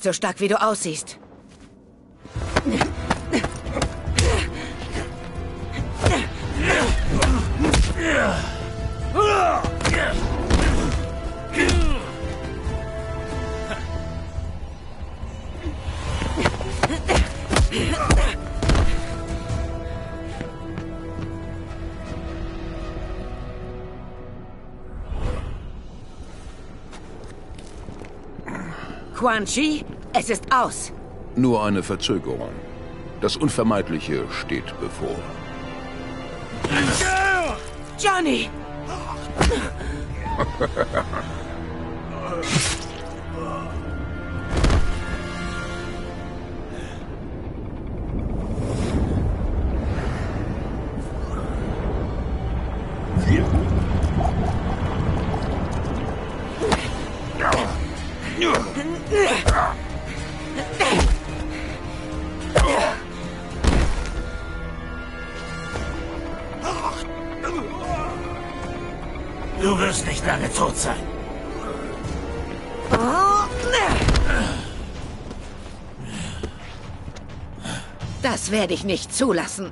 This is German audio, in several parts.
Nicht so stark, wie du aussiehst. Quan Chi, es ist aus. Nur eine Verzögerung. Das Unvermeidliche steht bevor. Johnny! Werde ich nicht zulassen.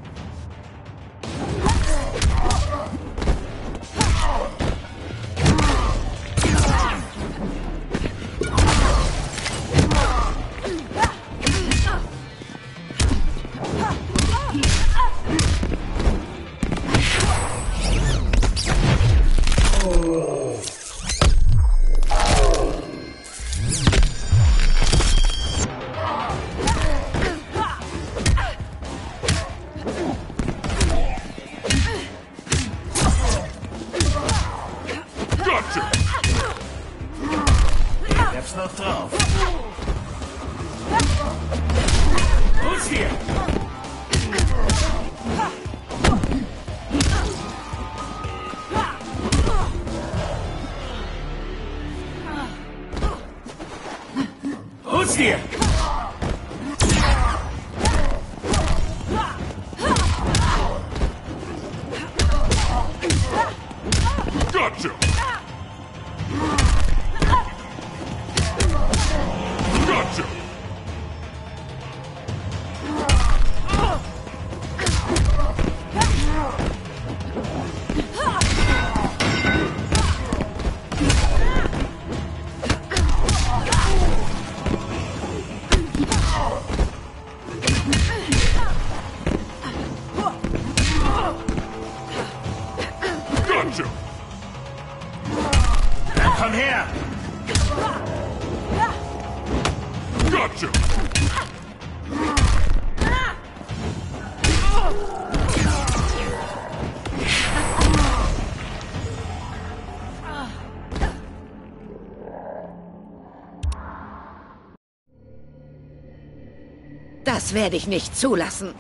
Gotcha! Das werde ich nicht zulassen.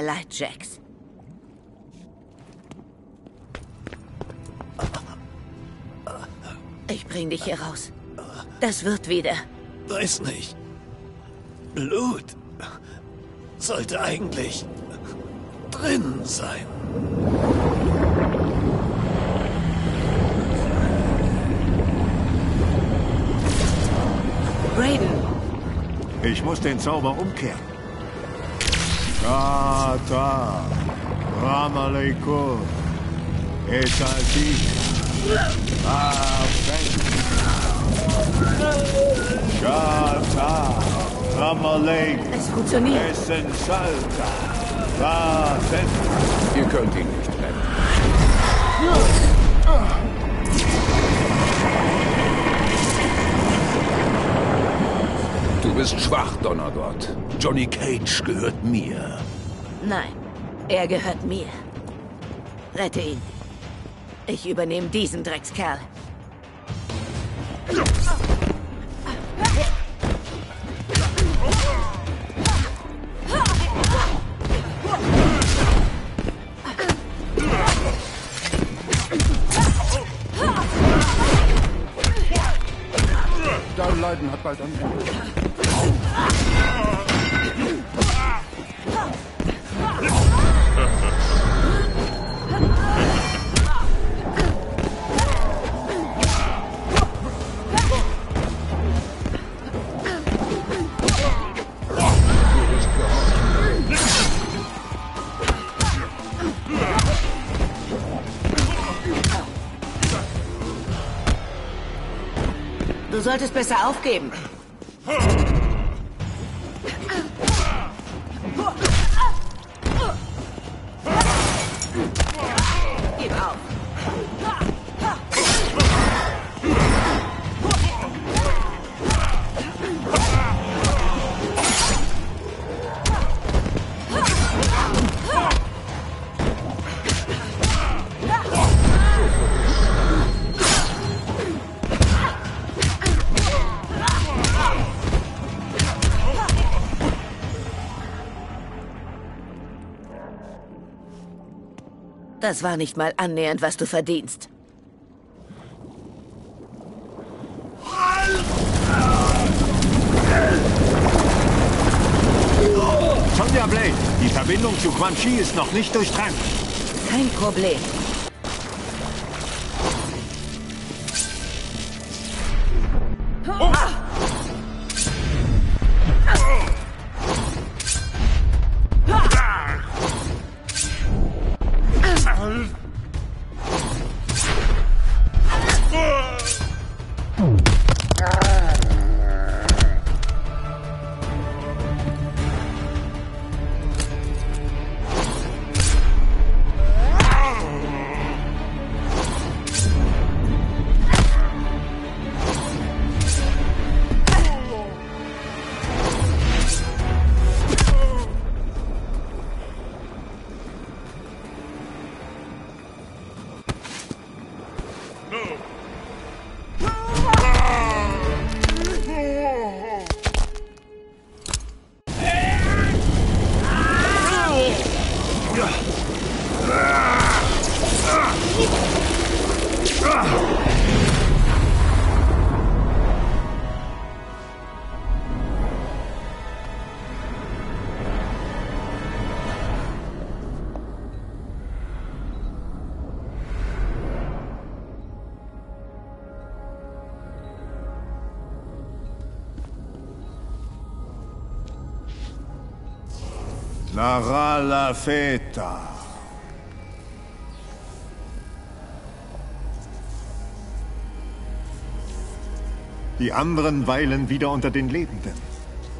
Mir leid, Jax. Ich bring dich hier raus. Das wird wieder. Weiß nicht. Blut sollte eigentlich drin sein. Raiden, Ich muss den Zauber umkehren. Shata. Ramaleikum. Esati. Amen. Ah, Shata. Ramaleikum. Es funktioniert. Essen Salta. Rasen. Ihr könnt ihn nicht retten. Bist schwach, Donnergott. Johnny Cage gehört mir. Nein, er gehört mir. Rette ihn. Ich übernehme diesen Dreckskerl. Leiden hat bald ein Ende. Solltest besser aufgeben. Das war nicht mal annähernd, was du verdienst. Sonja Blade, die Verbindung zu Quan Chi ist noch nicht durchtrennt. Kein Problem. Lara la Feta. Die anderen weilen wieder unter den Lebenden.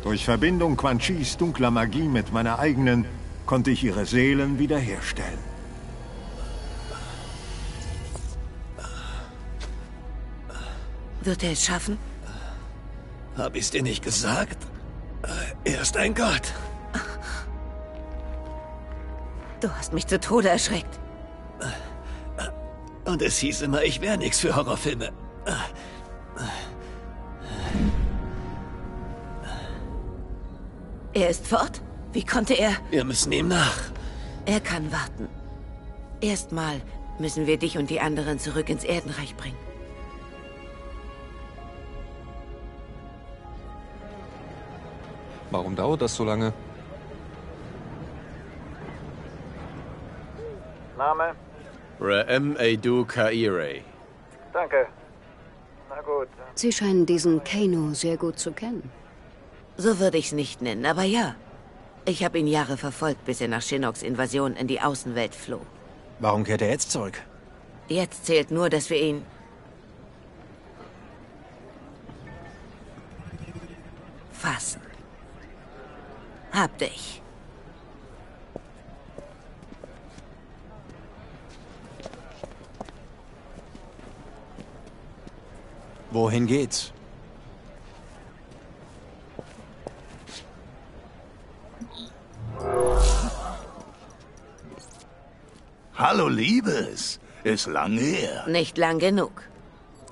Durch Verbindung Quan Chis dunkler Magie mit meiner eigenen konnte ich ihre Seelen wiederherstellen. Wird er es schaffen? Hab ich's dir nicht gesagt? Er ist ein Gott. Du hast mich zu Tode erschreckt. Und es hieß immer, ich wäre nichts für Horrorfilme. Er ist fort? Wie konnte er? Wir müssen ihm nach. Er kann warten. Erstmal müssen wir dich und die anderen zurück ins Erdenreich bringen. Warum dauert das so lange? Name? Ra'em Eidu Kaire. Danke. Na gut. Sie scheinen diesen Kano sehr gut zu kennen. So würde ich's nicht nennen, aber ja. Ich habe ihn Jahre verfolgt, bis er nach Shinnocks Invasion in die Außenwelt floh. Warum kehrt er jetzt zurück? Jetzt zählt nur, dass wir ihn... fassen. Hab dich. Wohin geht's? Hallo, Liebes. Ist lang her. Nicht lang genug.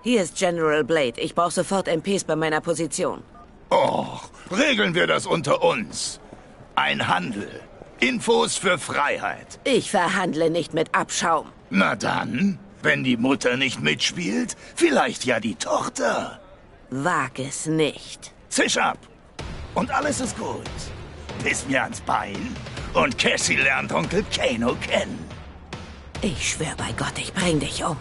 Hier ist General Blade. Ich brauche sofort MPs bei meiner Position. Och, regeln wir das unter uns. Ein Handel. Infos für Freiheit. Ich verhandle nicht mit Abschaum. Na dann, wenn die Mutter nicht mitspielt, vielleicht ja die Tochter. Wag es nicht. Zisch ab. Und alles ist gut. Piss mir ans Bein und Cassie lernt Onkel Kano kennen. Ich schwör bei Gott, ich bring dich um.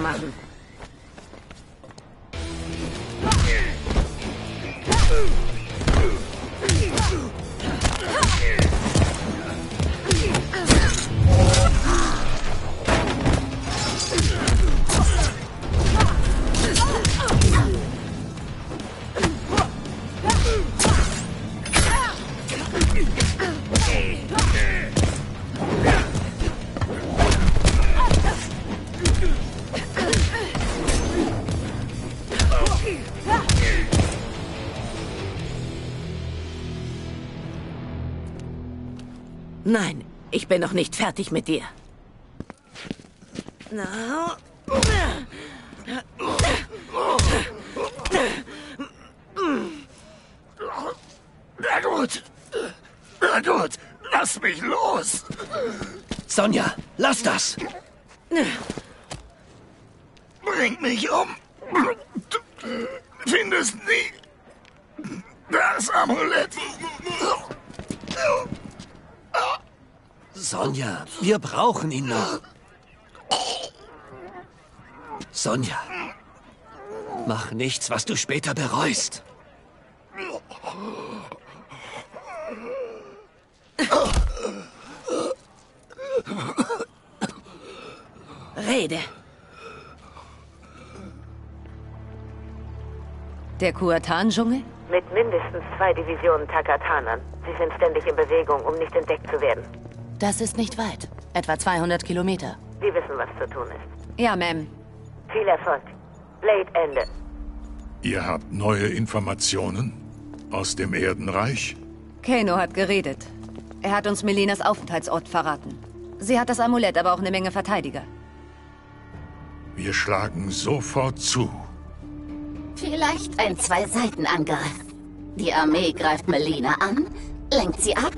llamarlo. Bin noch nicht fertig mit dir. Na? Na gut. Na gut. Lass mich los. Sonja, lass das! Bring mich um. Du findest nie das Amulett. Sonja, wir brauchen ihn noch. Sonja, mach nichts, was du später bereust. Rede. Der Kuatan-Dschungel? Mit mindestens zwei Divisionen Takatanern. Sie sind ständig in Bewegung, um nicht entdeckt zu werden. Das ist nicht weit. Etwa 200 Kilometer. Sie wissen, was zu tun ist. Ja, Ma'am. Viel Erfolg. Blade Ende. Ihr habt neue Informationen aus dem Erdenreich? Kano hat geredet. Er hat uns Melinas Aufenthaltsort verraten. Sie hat das Amulett, aber auch eine Menge Verteidiger. Wir schlagen sofort zu. Vielleicht ein Zwei-Seiten-Angriff. Die Armee greift Melina an, lenkt sie ab,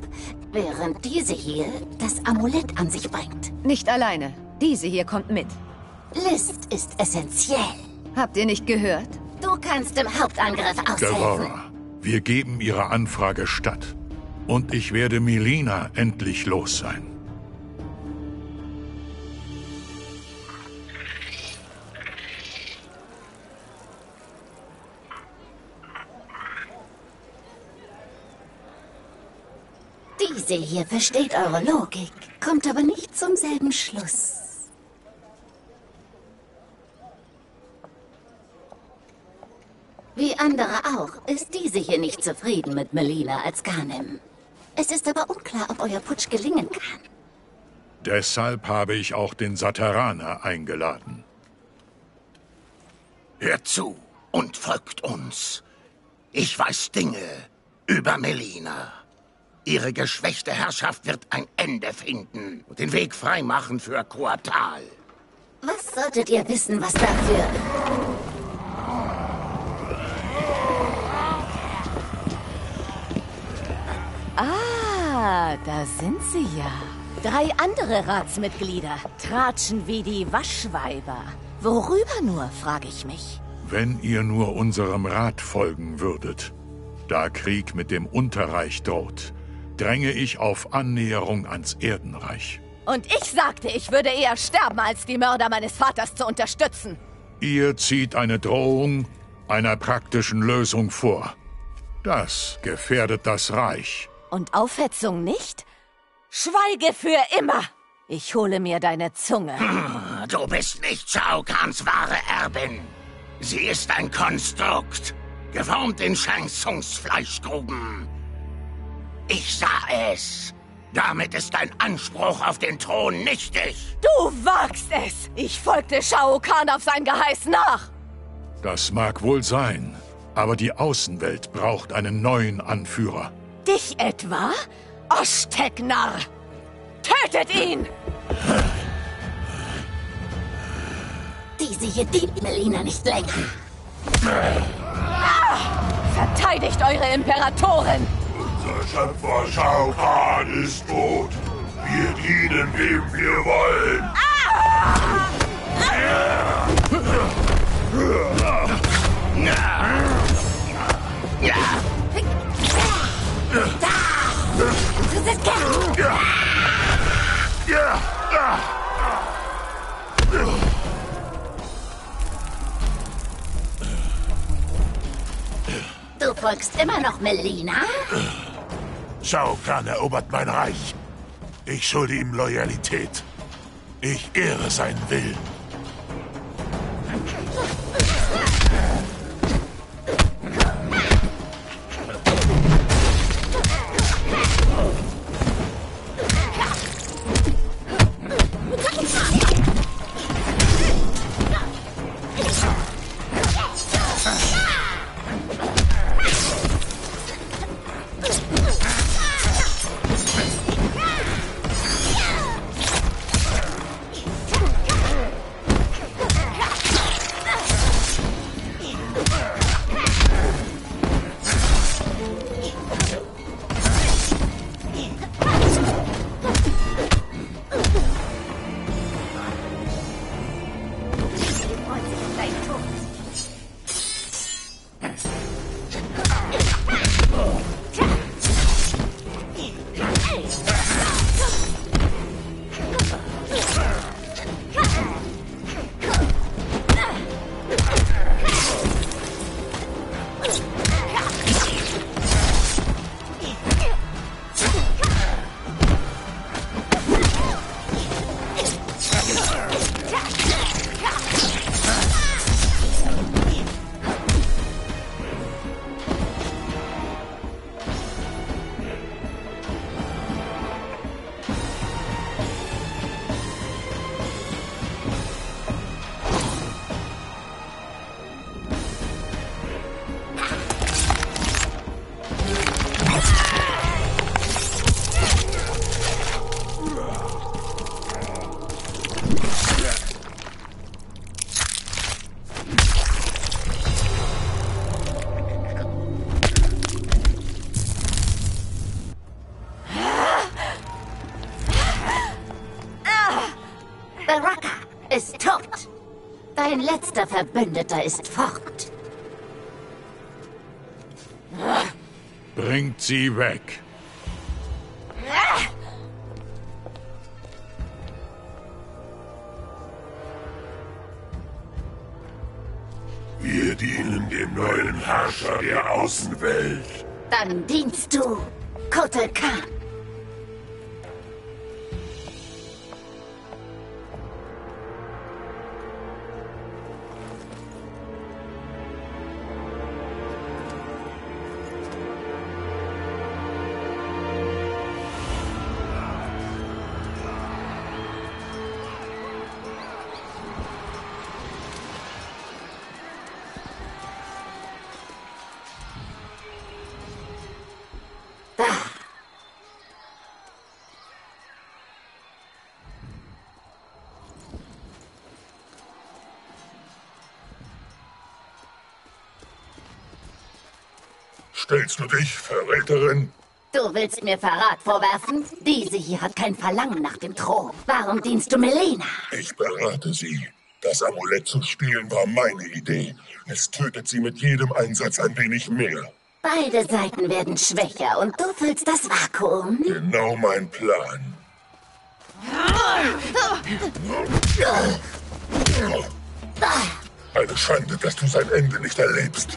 während diese hier das Amulett an sich bringt. Nicht alleine. Diese hier kommt mit. List ist essentiell. Habt ihr nicht gehört? Du kannst im Hauptangriff aushelfen. Devora, wir geben Ihrer Anfrage statt. Und ich werde Melina endlich los sein. Hier versteht eure Logik, kommt aber nicht zum selben Schluss. Wie andere auch, ist diese hier nicht zufrieden mit Melina als Ganem. Es ist aber unklar, ob euer Putsch gelingen kann. Deshalb habe ich auch den Sataraner eingeladen. Hört zu und folgt uns. Ich weiß Dinge über Melina. Ihre geschwächte Herrschaft wird ein Ende finden und den Weg freimachen für Koatal. Was solltet ihr wissen, was dafür... Ah, da sind sie ja. Drei andere Ratsmitglieder tratschen wie die Waschweiber. Worüber nur, frage ich mich. Wenn ihr nur unserem Rat folgen würdet. Da Krieg mit dem Unterreich droht, dränge ich auf Annäherung ans Erdenreich. Und ich sagte, ich würde eher sterben, als die Mörder meines Vaters zu unterstützen. Ihr zieht eine Drohung einer praktischen Lösung vor. Das gefährdet das Reich. Und Aufhetzung nicht? Schweige für immer! Ich hole mir deine Zunge. Du bist nicht Shao Kahns wahre Erbin. Sie ist ein Konstrukt, geformt in Shang Tsungs Fleischgruben. Ich sah es. Damit ist dein Anspruch auf den Thron nichtig. Du wagst es! Ich folgte Shao Kahn auf sein Geheiß nach! Das mag wohl sein, aber die Außenwelt braucht einen neuen Anführer. Dich etwa? Oshteknar! Tötet ihn! Diese hier dient Melina nicht länger. Ah! Verteidigt eure Imperatorin! Unser Schöpfer Shao ist tot. Wir dienen, wem wir wollen. Du folgst immer noch Melina? Shao Kahn erobert mein Reich. Ich schulde ihm Loyalität. Ich ehre seinen Willen. Letzter Verbündeter ist fort. Bringt sie weg. Wir dienen dem neuen Herrscher der Außenwelt. Dann dienst du Kotal Khan. Stellst du dich, Verräterin? Du willst mir Verrat vorwerfen? Diese hier hat kein Verlangen nach dem Thron. Warum dienst du Melena? Ich berate sie. Das Amulett zu spielen war meine Idee. Es tötet sie mit jedem Einsatz ein wenig mehr. Beide Seiten werden schwächer und du füllst das Vakuum. Genau mein Plan. Eine Schande, dass du sein Ende nicht erlebst.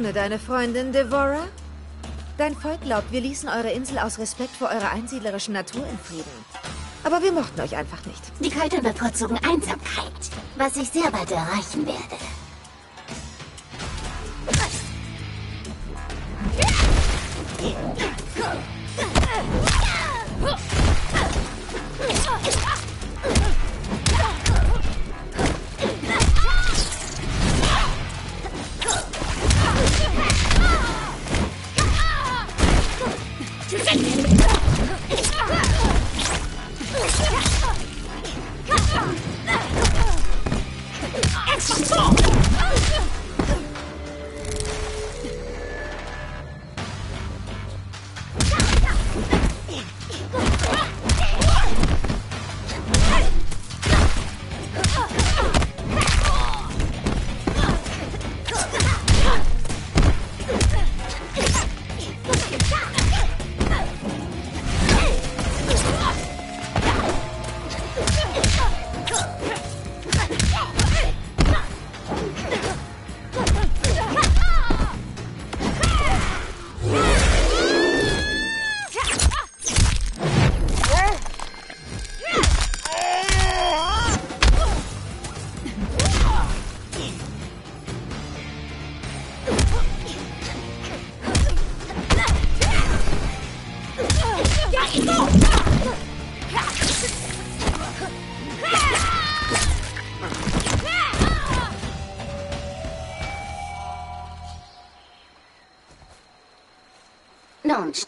Ohne deine Freundin Devora? Dein Volk glaubt, wir ließen eure Insel aus Respekt vor eurer einsiedlerischen Natur in Frieden. Aber wir mochten euch einfach nicht. Die Kaiser bevorzugen Einsamkeit, was ich sehr bald erreichen werde. Nun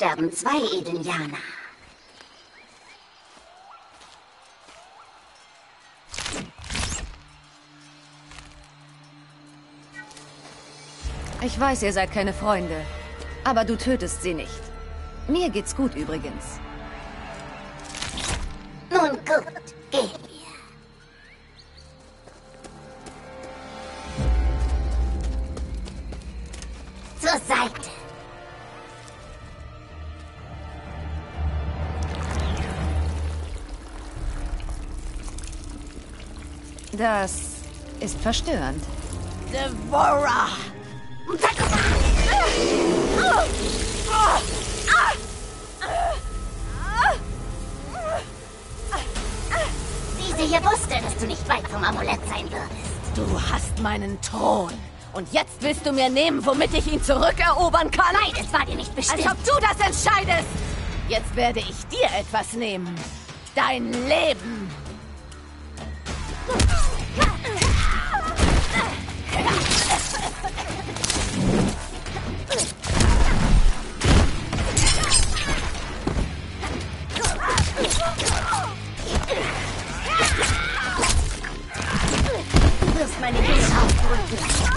sterben zwei Edeljana. Ich weiß, ihr seid keine Freunde. Aber du tötest sie nicht. Mir geht's gut übrigens. Nun gut, Das ist verstörend. Devora! hier wusste, dass du nicht weit vom Amulett sein würdest. Du hast meinen Thron. Und jetzt willst du mir nehmen, womit ich ihn zurückerobern kann? Nein, es war dir nicht bestimmt. Als ob du das entscheidest. Jetzt werde ich dir etwas nehmen. Dein Leben. Du wirst meine Dinge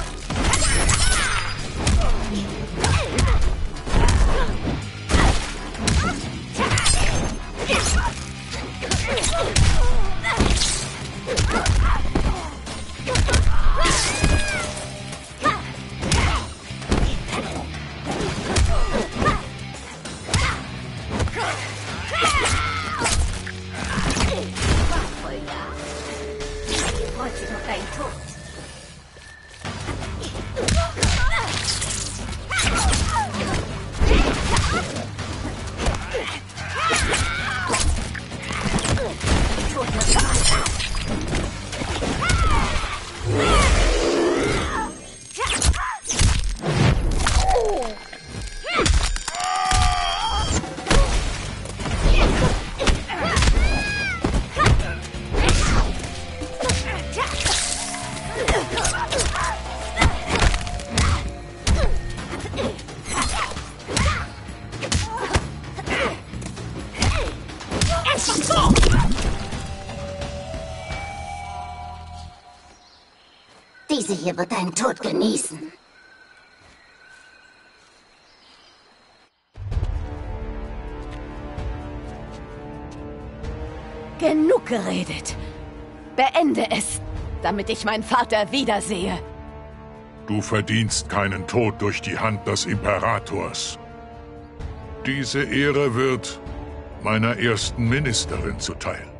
hier wird deinen Tod genießen. Genug geredet. Beende es, damit ich meinen Vater wiedersehe. Du verdienst keinen Tod durch die Hand des Imperators. Diese Ehre wird meiner ersten Ministerin zuteil.